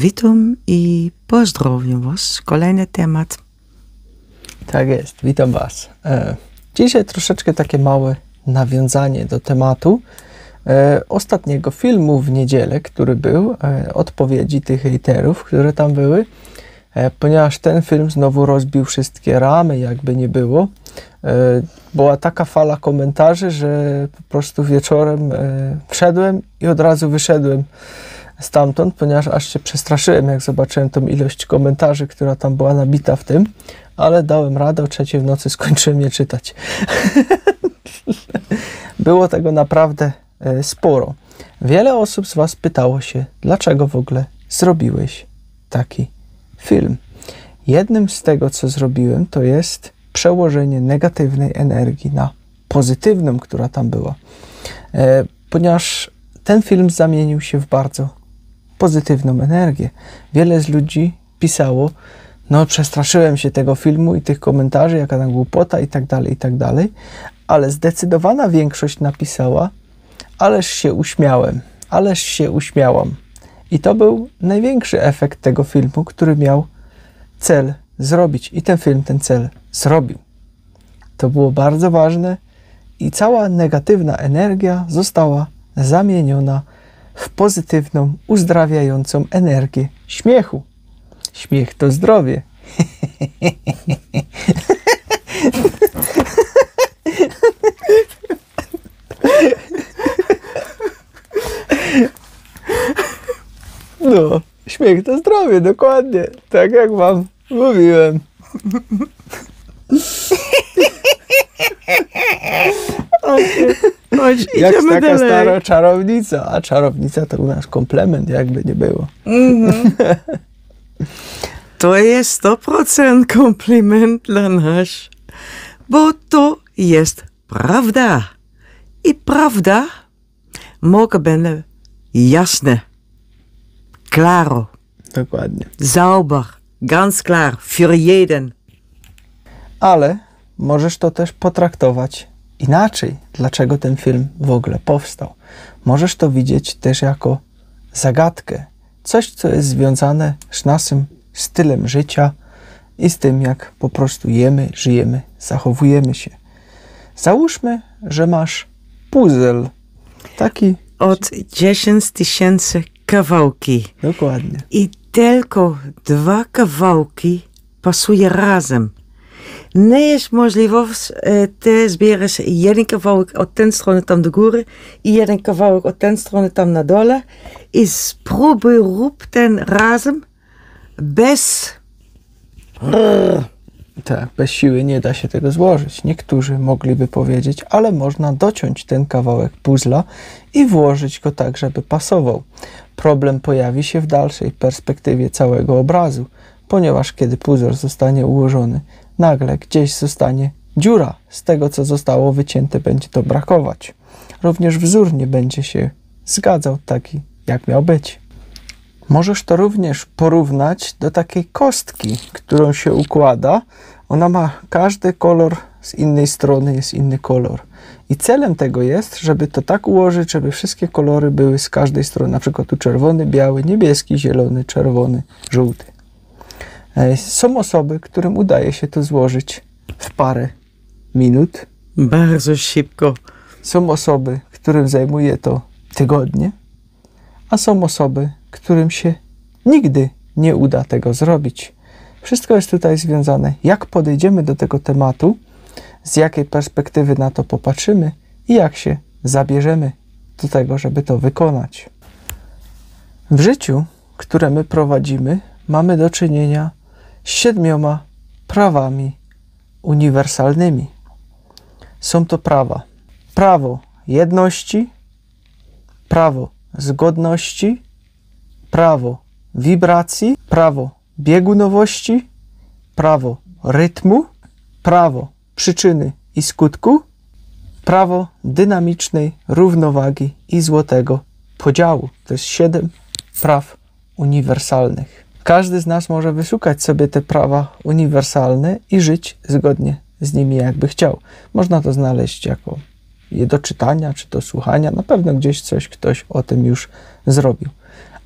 Witam i pozdrowiam Was. Kolejny temat. Tak jest, witam Was. E, dzisiaj troszeczkę takie małe nawiązanie do tematu e, ostatniego filmu w niedzielę, który był, e, odpowiedzi tych hejterów, które tam były, ponieważ ten film znowu rozbił wszystkie ramy, jakby nie było. Była taka fala komentarzy, że po prostu wieczorem wszedłem i od razu wyszedłem stamtąd, ponieważ aż się przestraszyłem, jak zobaczyłem tą ilość komentarzy, która tam była nabita w tym, ale dałem radę, o trzeciej w nocy skończyłem je czytać. Było tego naprawdę e, sporo. Wiele osób z Was pytało się, dlaczego w ogóle zrobiłeś taki film. Jednym z tego, co zrobiłem, to jest przełożenie negatywnej energii na pozytywną, która tam była. E, ponieważ ten film zamienił się w bardzo pozytywną energię. Wiele z ludzi pisało, no przestraszyłem się tego filmu i tych komentarzy, jaka tam głupota i tak dalej, i tak dalej, ale zdecydowana większość napisała, ależ się uśmiałem, ależ się uśmiałam. I to był największy efekt tego filmu, który miał cel zrobić. I ten film ten cel zrobił. To było bardzo ważne i cała negatywna energia została zamieniona w pozytywną, uzdrawiającą energię śmiechu. Śmiech to zdrowie. No, śmiech to zdrowie, dokładnie. Tak jak wam mówiłem. Chodź, Jak taka dalej. stara czarownica. A czarownica to u nas komplement, jakby nie było. To jest 100% kompliment dla nas, bo to jest prawda. I prawda mogę będę jasne, klaro, Dokładnie. sauber, ganz klar, für jeden. ale możesz to też potraktować inaczej. Dlaczego ten film w ogóle powstał? Możesz to widzieć też jako zagadkę, coś, co jest związane z naszym stylem życia i z tym, jak po prostu jemy, żyjemy, zachowujemy się. Załóżmy, że masz puzzle. Taki Od 10 tysięcy kawałki. dokładnie. I tylko dwa kawałki pasuje razem. Nie jest możliwość, e, ty zbierasz jeden kawałek od tej strony tam jeden kawałek od tej strony tam na dole i spróbuj rób ten razem. Bez Tak, bez siły nie da się tego złożyć. Niektórzy mogliby powiedzieć, ale można dociąć ten kawałek puzla i włożyć go tak, żeby pasował. Problem pojawi się w dalszej perspektywie całego obrazu, ponieważ kiedy puzzle zostanie ułożony, nagle gdzieś zostanie dziura. Z tego, co zostało wycięte, będzie to brakować. Również wzór nie będzie się zgadzał taki, jak miał być. Możesz to również porównać do takiej kostki, którą się układa. Ona ma każdy kolor z innej strony, jest inny kolor. I celem tego jest, żeby to tak ułożyć, żeby wszystkie kolory były z każdej strony. Na przykład tu czerwony, biały, niebieski, zielony, czerwony, żółty. E, Są osoby, którym udaje się to złożyć w parę minut. bardzo szybko. Są osoby, którym zajmuje to tygodnie, a są osoby, którym się nigdy nie uda tego zrobić. Wszystko jest tutaj związane, jak podejdziemy do tego tematu, z jakiej perspektywy na to popatrzymy i jak się zabierzemy do tego, żeby to wykonać. W życiu, które my prowadzimy, mamy do czynienia z siedmioma prawami uniwersalnymi. Są to prawa: prawo jedności, prawo zgodności, prawo wibracji, prawo biegunowości, prawo rytmu, prawo przyczyny i skutku, prawo dynamicznej równowagi i złotego podziału. To jest siedem praw uniwersalnych. Każdy z nas może wyszukać sobie te prawa uniwersalne i żyć zgodnie z nimi, jakby chciał. Można to znaleźć jako je do czytania czy do słuchania. Na pewno gdzieś coś ktoś o tym już zrobił.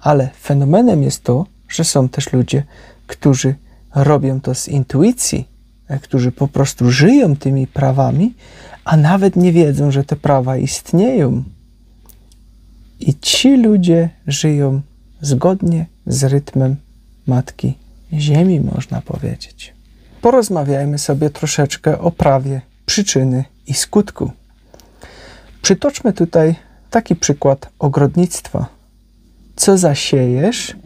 Ale fenomenem jest to, że są też ludzie, którzy robią to z intuicji, e, którzy po prostu żyją tymi prawami, a nawet nie wiedzą, że te prawa istnieją. I ci ludzie żyją zgodnie z rytmem Matki Ziemi, można powiedzieć. Porozmawiajmy sobie troszeczkę o prawie przyczyny i skutku. Przytoczmy tutaj taki przykład ogrodnictwa. Co zasiejesz,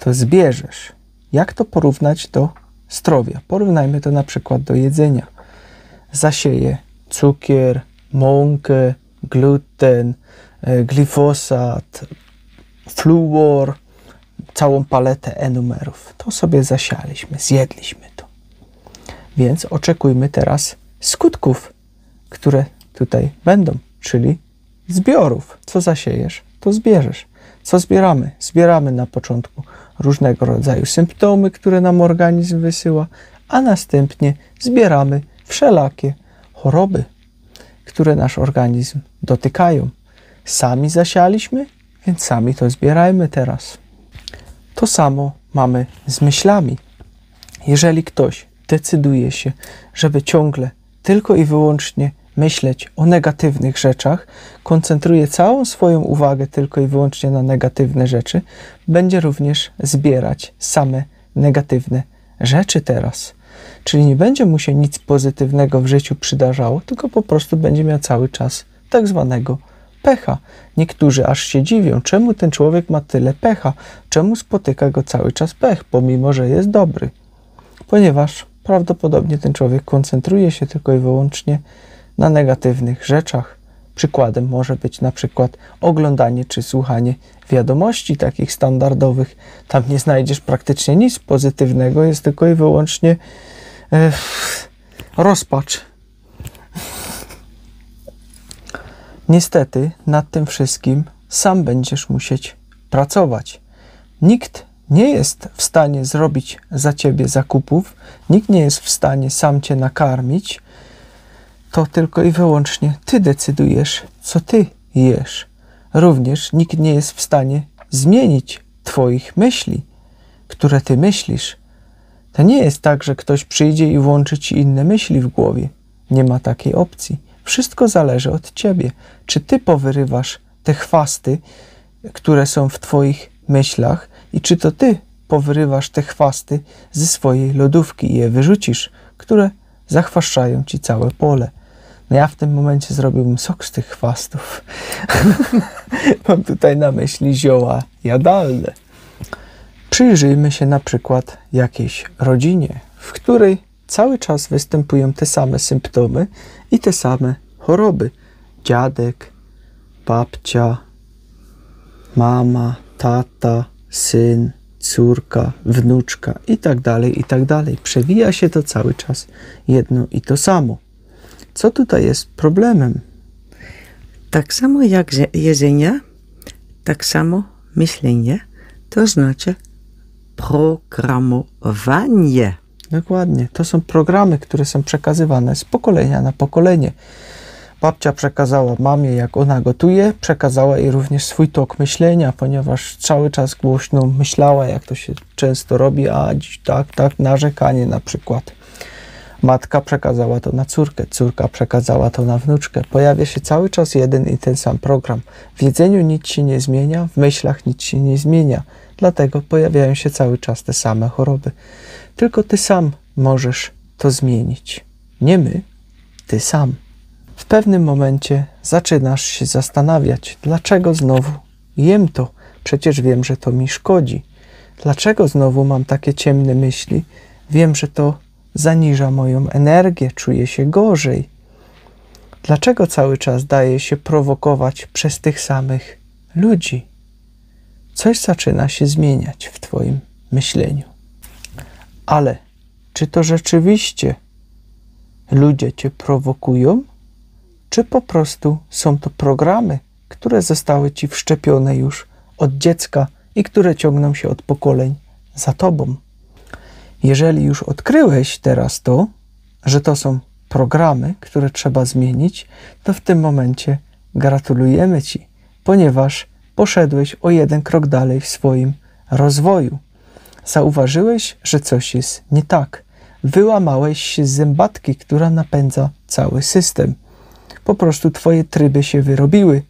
to zbierzesz. Jak to porównać do zdrowia? Porównajmy to na przykład do jedzenia. Zasieję cukier, mąkę, gluten, e, glifosat, fluor, całą paletę enumerów. To sobie zasialiśmy, zjedliśmy to. Więc oczekujmy teraz skutków, które tutaj będą, czyli zbiorów. Co zasiejesz, to zbierzesz. Co zbieramy? Zbieramy na początku różnego rodzaju symptomy, które nam organizm wysyła, a następnie zbieramy wszelakie choroby, które nasz organizm dotykają. Sami zasialiśmy, więc sami to zbierajmy teraz. To samo mamy z myślami. Jeżeli ktoś decyduje się, żeby ciągle tylko i wyłącznie myśleć o negatywnych rzeczach, koncentruje całą swoją uwagę tylko i wyłącznie na negatywne rzeczy, będzie również zbierać same negatywne rzeczy teraz. Czyli nie będzie mu się nic pozytywnego w życiu przydarzało, tylko po prostu będzie miał cały czas tak zwanego pecha. Niektórzy aż się dziwią, czemu ten człowiek ma tyle pecha, czemu spotyka go cały czas pech, pomimo że jest dobry. Ponieważ prawdopodobnie ten człowiek koncentruje się tylko i wyłącznie na negatywnych rzeczach. Przykładem może być na przykład oglądanie czy słuchanie wiadomości takich standardowych. Tam nie znajdziesz praktycznie nic pozytywnego, jest tylko i wyłącznie e, rozpacz. Niestety nad tym wszystkim sam będziesz musieć pracować. Nikt nie jest w stanie zrobić za ciebie zakupów, nikt nie jest w stanie sam cię nakarmić, to tylko i wyłącznie ty decydujesz, co ty jesz. Również nikt nie jest w stanie zmienić twoich myśli, które ty myślisz. To nie jest tak, że ktoś przyjdzie i włączy ci inne myśli w głowie. Nie ma takiej opcji. Wszystko zależy od ciebie. Czy ty powyrywasz te chwasty, które są w twoich myślach, i czy to ty powyrywasz te chwasty ze swojej lodówki i je wyrzucisz, które zachwaszczają ci całe pole. No ja w tym momencie zrobiłbym sok z tych chwastów. Mam tutaj na myśli zioła jadalne. Przyjrzyjmy się na przykład jakiejś rodzinie, w której cały czas występują te same symptomy i te same choroby. Dziadek, babcia, mama, tata, syn, córka, wnuczka i tak dalej, i tak dalej. Przewija się to cały czas jedno i to samo. Co tutaj jest problemem? Tak samo jak jedzenie, tak samo myślenie, to znaczy programowanie. Dokładnie. To są programy, które są przekazywane z pokolenia na pokolenie. Babcia przekazała mamie, jak ona gotuje, przekazała jej również swój tok myślenia, ponieważ cały czas głośno myślała, jak to się często robi, a dziś tak, tak, narzekanie na przykład. Matka przekazała to na córkę, córka przekazała to na wnuczkę. Pojawia się cały czas jeden i ten sam program. W jedzeniu nic się nie zmienia, w myślach nic się nie zmienia. Dlatego pojawiają się cały czas te same choroby. Tylko ty sam możesz to zmienić. Nie my, ty sam. W pewnym momencie zaczynasz się zastanawiać, dlaczego znowu jem to. Przecież wiem, że to mi szkodzi. Dlaczego znowu mam takie ciemne myśli? Wiem, że to zaniża moją energię, czuję się gorzej. Dlaczego cały czas daję się prowokować przez tych samych ludzi? Coś zaczyna się zmieniać w Twoim myśleniu. Ale czy to rzeczywiście ludzie Cię prowokują, czy po prostu są to programy, które zostały Ci wszczepione już od dziecka i które ciągną się od pokoleń za Tobą? Jeżeli już odkryłeś teraz to, że to są programy, które trzeba zmienić, to w tym momencie gratulujemy Ci, ponieważ poszedłeś o jeden krok dalej w swoim rozwoju. Zauważyłeś, że coś jest nie tak. Wyłamałeś się z zębatki, która napędza cały system. Po prostu twoje tryby się wyrobiły.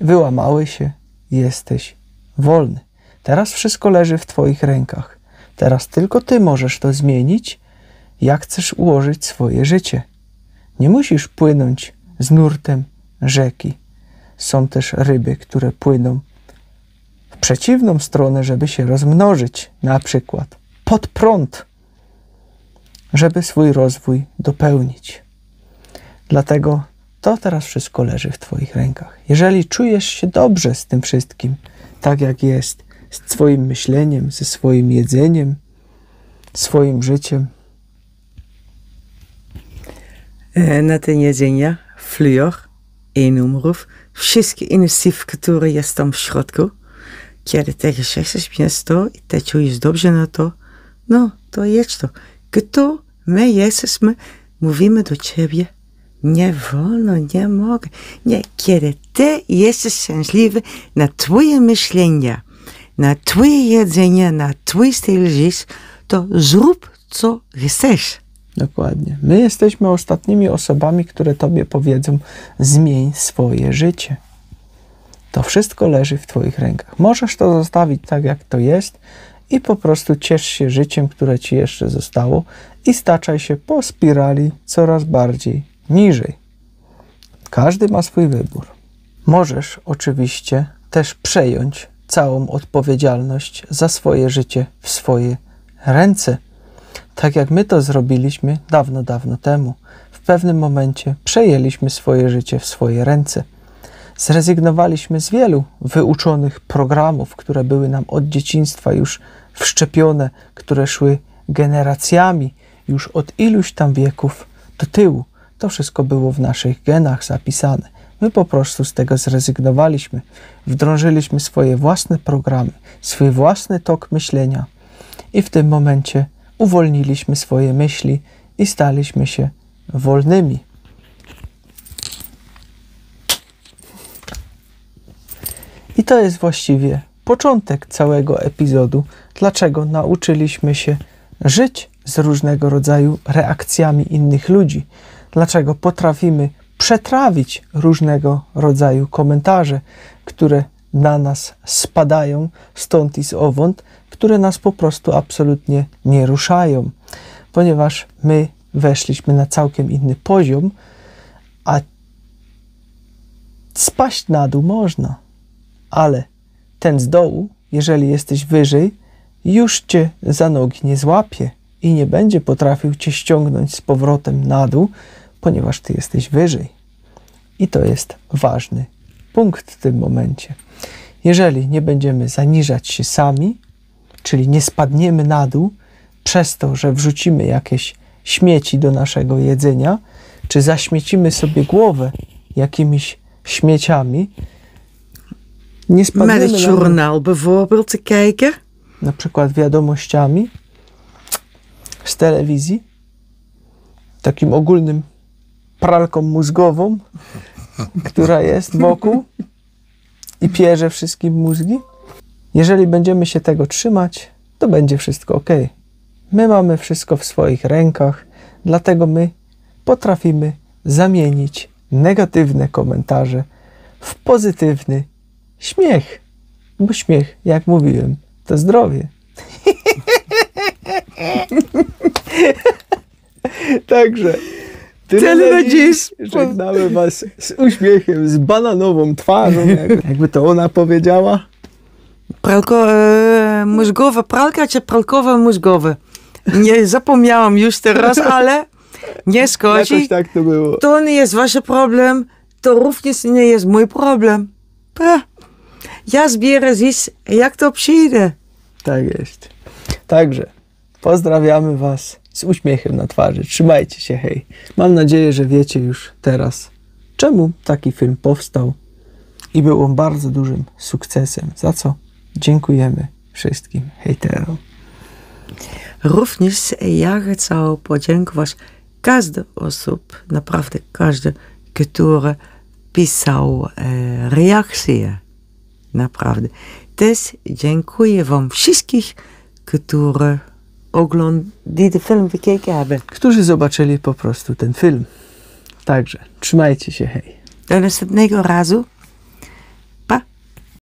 Wyłamały się, jesteś wolny. Teraz wszystko leży w twoich rękach. Teraz tylko ty możesz to zmienić, jak chcesz ułożyć swoje życie. Nie musisz płynąć z nurtem rzeki. Są też ryby, które płyną przeciwną stronę, żeby się rozmnożyć, na przykład pod prąd, żeby swój rozwój dopełnić. Dlatego to teraz wszystko leży w Twoich rękach. Jeżeli czujesz się dobrze z tym wszystkim, tak jak jest, z Twoim myśleniem, ze swoim jedzeniem, swoim życiem, E, na ten jedzenia, fluor, e-numerów, wszystkie inne syf, które jest tam w środku, kiedy tego chcesz miasto i ty czujesz dobrze na to, no, to jedz to. Kto my jesteśmy, mówimy do ciebie, nie wolno, nie mogę. Nie, kiedy ty jesteś szczęśliwy na twoje myślenia, na twoje jedzenie, na twój styl życia, to zrób co chcesz. Dokładnie. My jesteśmy ostatnimi osobami, które Tobie powiedzą: zmień swoje życie. To wszystko leży w Twoich rękach. Możesz to zostawić tak, jak to jest i po prostu ciesz się życiem, które Ci jeszcze zostało i staczaj się po spirali coraz bardziej niżej. Każdy ma swój wybór. Możesz oczywiście też przejąć całą odpowiedzialność za swoje życie w swoje ręce tak jak my to zrobiliśmy dawno, dawno temu. W pewnym momencie przejęliśmy swoje życie w swoje ręce. Zrezygnowaliśmy z wielu wyuczonych programów, które były nam od dzieciństwa już wszczepione, które szły generacjami już od iluś tam wieków do tyłu. To wszystko było w naszych genach zapisane. My po prostu z tego zrezygnowaliśmy. Wdrążyliśmy swoje własne programy, swój własny tok myślenia i w tym momencie uwolniliśmy swoje myśli i staliśmy się wolnymi. To jest właściwie początek całego epizodu, dlaczego nauczyliśmy się żyć z różnego rodzaju reakcjami innych ludzi, dlaczego potrafimy przetrawić różnego rodzaju komentarze, które na nas spadają stąd i z owąd, które nas po prostu absolutnie nie ruszają, ponieważ my weszliśmy na całkiem inny poziom, a spaść na dół można, ale ten z dołu, jeżeli jesteś wyżej, już cię za nogi nie złapie i nie będzie potrafił cię ściągnąć z powrotem na dół, ponieważ ty jesteś wyżej. I to jest ważny punkt w tym momencie. Jeżeli nie będziemy zaniżać się sami, czyli nie spadniemy na dół przez to, że wrzucimy jakieś śmieci do naszego jedzenia, czy zaśmiecimy sobie głowę jakimiś śmieciami, nie spadniemy Met het na dół, journaal bijvoorbeeld te kijken. na przykład wiadomościami z telewizji, takim ogólnym pralką mózgową, która jest wokół i pierze wszystkim mózgi. Jeżeli będziemy się tego trzymać, to będzie wszystko ok. My mamy wszystko w swoich rękach, dlatego my potrafimy zamienić negatywne komentarze w pozytywny śmiech. Bo śmiech, jak mówiłem, to zdrowie. Także tyle Tyle na na dziś. dziś. Żegnamy Was z uśmiechem, z bananową twarzą, jak, jakby to ona powiedziała. Pralko, e, pralka czy pralkowe mózgowe? Nie zapomniałam już teraz, ale nie szkodzi. Jakoś tak to było. To nie jest wasz problem, to również nie jest mój problem. Ja zbierę dziś, jak to przyjdzie. Tak jest. Także pozdrawiamy Was z uśmiechem na twarzy. Trzymajcie się, hej. Mam nadzieję, że wiecie już teraz, czemu taki film powstał i był on bardzo dużym sukcesem. Za co dziękujemy wszystkim hejterom. Również ja chcę podziękować każdej osób, naprawdę każdy, który pisał e, reakcje. Naprawdę. Też dziękuję wam wszystkich, które ogląd, die de film hebben. którzy zobaczyli po prostu ten film. Także trzymajcie się, hej. Dan is het nego razu.